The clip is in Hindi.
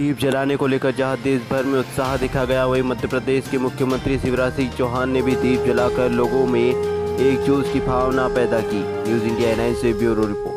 दीप जलाने को लेकर जहाँ देश भर में उत्साह दिखा गया, वहीं मध्य प्रदेश के मुख्यमंत्री शिवराज सिंह चौहान ने भी दीप जलाकर लोगों में एक जोश की भावना पैदा की। न्यूज़ इंडिया नाइन से ब्यूरो रिपोर्ट।